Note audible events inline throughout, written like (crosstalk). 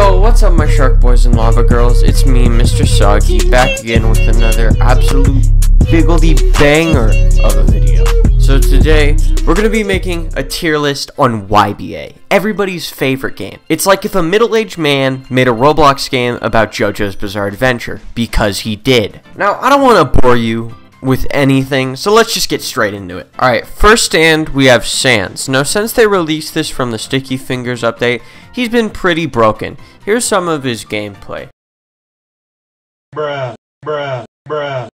Yo, what's up my shark boys and lava girls? It's me, Mr. SoggE, back again with another absolute biggledy banger of a video. So today, we're going to be making a tier list on YBA, everybody's favorite game. It's like if a middle-aged man made a Roblox game about JoJo's Bizarre Adventure, because he did. Now, I don't want to bore you with anything, so let's just get straight into it. Alright, first stand, we have Sans. Now, since they released this from the Sticky Fingers update, he's been pretty broken. Here's some of his gameplay. Bruh, bruh, bruh.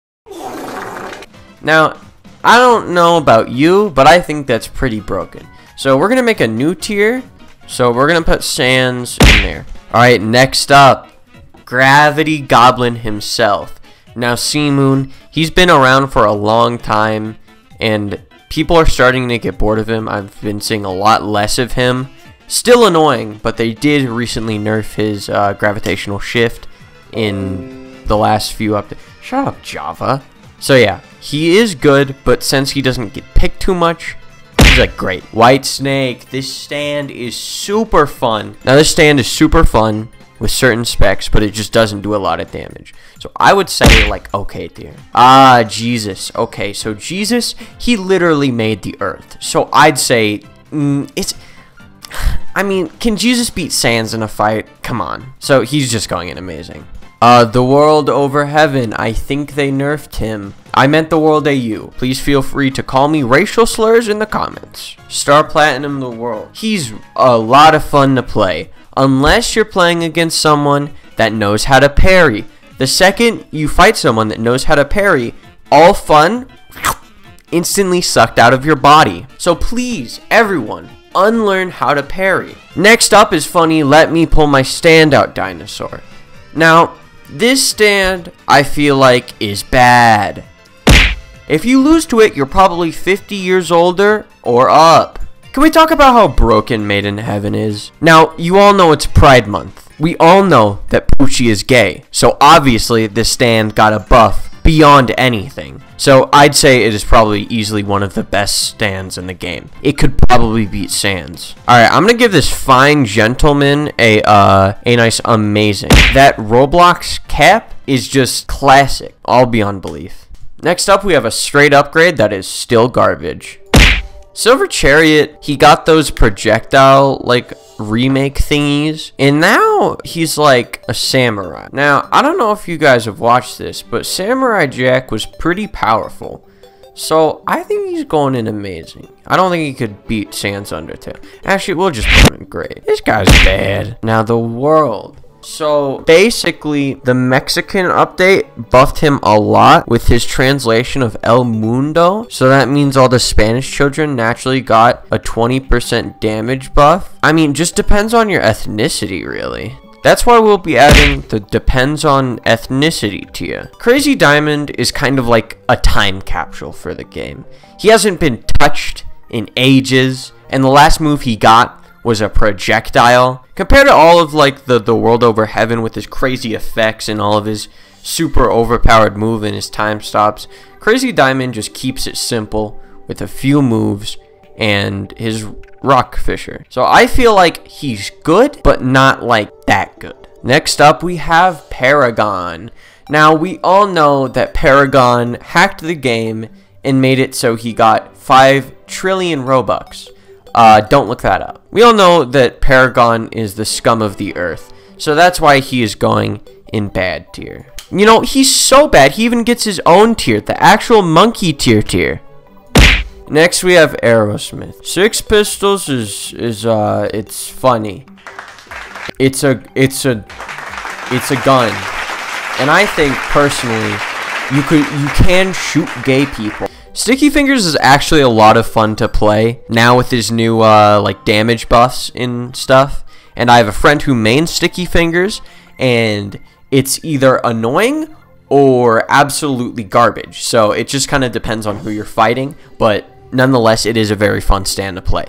Now, I don't know about you, but I think that's pretty broken. So we're going to make a new tier. So we're going to put Sans in there. Alright, next up, Gravity Goblin himself. Now, Moon, he's been around for a long time, and people are starting to get bored of him. I've been seeing a lot less of him. Still annoying, but they did recently nerf his uh, gravitational shift in the last few updates. Shut up, Java. So yeah, he is good, but since he doesn't get picked too much, he's like great. White Snake, this stand is super fun. Now this stand is super fun with certain specs, but it just doesn't do a lot of damage. So I would say like okay tier. Ah, Jesus. Okay, so Jesus, he literally made the earth. So I'd say mm, it's I mean, can Jesus beat Sans in a fight? Come on. So he's just going in amazing. Uh, the world over heaven. I think they nerfed him. I meant the world AU. Please feel free to call me racial slurs in the comments. Star Platinum the world. He's a lot of fun to play. Unless you're playing against someone that knows how to parry. The second you fight someone that knows how to parry, all fun (sniffs) instantly sucked out of your body. So please, everyone, unlearn how to parry. Next up is funny, let me pull my standout dinosaur. Now, this stand, I feel like, is bad. If you lose to it, you're probably 50 years older or up. Can we talk about how broken Made in Heaven is? Now, you all know it's Pride Month. We all know that Pucci is gay, so obviously this stand got a buff beyond anything. So I'd say it is probably easily one of the best stands in the game. It could probably beat Sans. Alright, I'm gonna give this fine gentleman a uh a nice amazing. That Roblox cap is just classic, all beyond belief. Next up we have a straight upgrade that is still garbage. Silver Chariot, he got those projectile, like, remake thingies. And now he's like a samurai. Now, I don't know if you guys have watched this, but Samurai Jack was pretty powerful. So, I think he's going in amazing. I don't think he could beat Sans Undertale. Actually, we'll just put him in great. This guy's bad. Now, the world. So basically, the Mexican update buffed him a lot with his translation of El Mundo. So that means all the Spanish children naturally got a 20% damage buff. I mean, just depends on your ethnicity, really. That's why we'll be adding the depends on ethnicity tier. Crazy Diamond is kind of like a time capsule for the game. He hasn't been touched in ages, and the last move he got was a projectile. Compared to all of like the, the world over heaven with his crazy effects and all of his super overpowered move and his time stops, Crazy Diamond just keeps it simple with a few moves and his rock fisher. So I feel like he's good, but not like that good. Next up, we have Paragon. Now, we all know that Paragon hacked the game and made it so he got 5 trillion Robux. Uh, don't look that up. We all know that Paragon is the scum of the earth, so that's why he is going in bad tier. You know, he's so bad, he even gets his own tier, the actual monkey tier tier. Next, we have Aerosmith. Six Pistols is, is, uh, it's funny. It's a, it's a, it's a gun. And I think, personally, you could, you can shoot gay people. Sticky Fingers is actually a lot of fun to play now with his new uh, like damage buffs and stuff. And I have a friend who mains Sticky Fingers, and it's either annoying or absolutely garbage. So it just kind of depends on who you're fighting, but nonetheless, it is a very fun stand to play.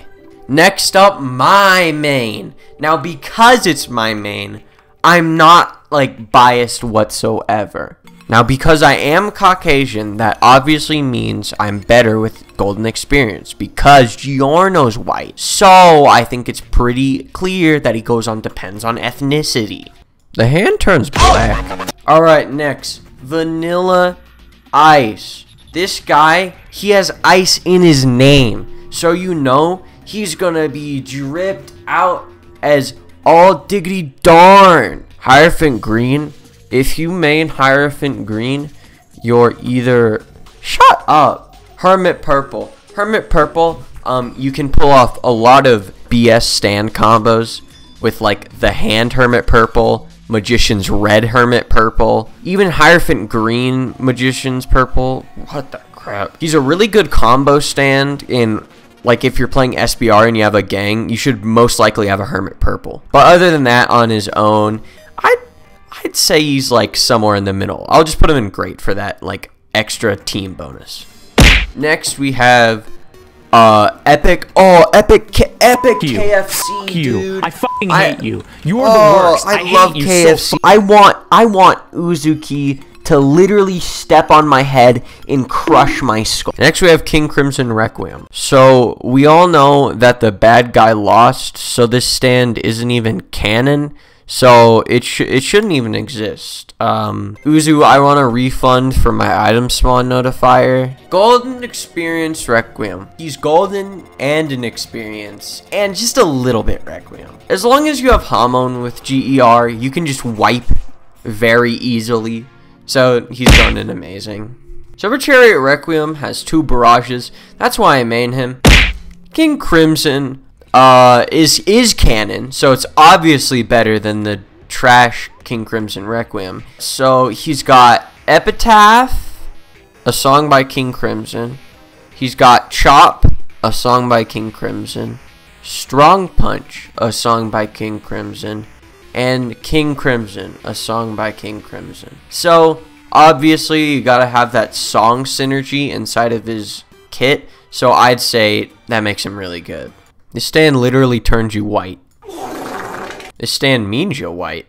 Next up, my main. Now, because it's my main, I'm not like biased whatsoever. Now, because I am Caucasian, that obviously means I'm better with Golden Experience because Giorno's white. So, I think it's pretty clear that he goes on depends on ethnicity. The hand turns black. Alright, next. Vanilla Ice. This guy, he has ice in his name. So you know he's gonna be dripped out as all diggity darn. Hierophant Green if you main Hierophant Green, you're either... Shut up! Hermit Purple. Hermit Purple, um, you can pull off a lot of BS stand combos with like the hand Hermit Purple, Magician's Red Hermit Purple, even Hierophant Green Magician's Purple. What the crap? He's a really good combo stand in like if you're playing SBR and you have a gang, you should most likely have a Hermit Purple. But other than that, on his own, I'd I'd say he's like somewhere in the middle. I'll just put him in great for that like extra team bonus. Next we have uh epic oh epic K epic you. KFC you. dude. I fucking hate you. You are oh, the worst. I, I, love KFC. so I want I want Uzukee to literally step on my head and crush my skull. Next we have King Crimson Requiem. So we all know that the bad guy lost, so this stand isn't even canon. So it sh it shouldn't even exist. Um, Uzu, I want a refund for my item spawn notifier. Golden Experience Requiem. He's golden and an experience, and just a little bit Requiem. As long as you have Hamon with GER, you can just wipe very easily. So he's done an amazing. Silver Chariot Requiem has two barrages. That's why I main him. King Crimson uh, is is canon, so it's obviously better than the trash King Crimson Requiem. So he's got Epitaph, a song by King Crimson. He's got Chop, a song by King Crimson. Strong Punch, a song by King Crimson. And King Crimson, a song by King Crimson. So, obviously, you gotta have that song synergy inside of his kit. So, I'd say that makes him really good. This stand literally turns you white. This stand means you're white.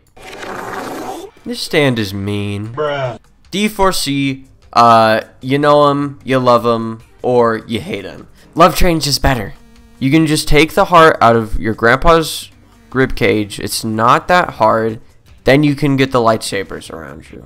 This stand is mean. Bruh. D4C, uh, you know him, you love him, or you hate him. Love Train's just better. You can just take the heart out of your grandpa's rib cage. It's not that hard. Then you can get the lightsabers around you.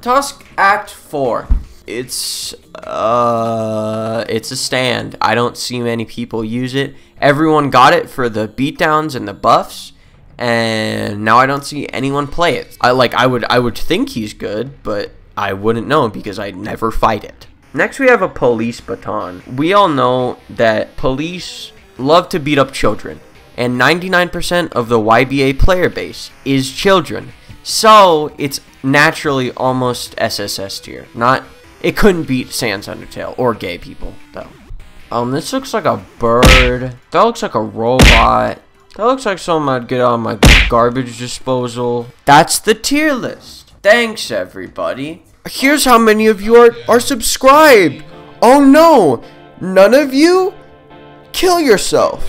Tusk Act 4 it's uh it's a stand. I don't see many people use it. Everyone got it for the beatdowns and the buffs, and now I don't see anyone play it. I like I would I would think he's good, but I wouldn't know because I never fight it. Next we have a police baton. We all know that police love to beat up children, and 99% of the YBA player base is children. So it's naturally almost SSS tier, not it couldn't beat Sans Undertale or gay people, though. Um, this looks like a bird. That looks like a robot. That looks like something I'd get on my garbage disposal. That's the tier list. Thanks, everybody. Here's how many of you are, are subscribed. Oh no, none of you? Kill yourself.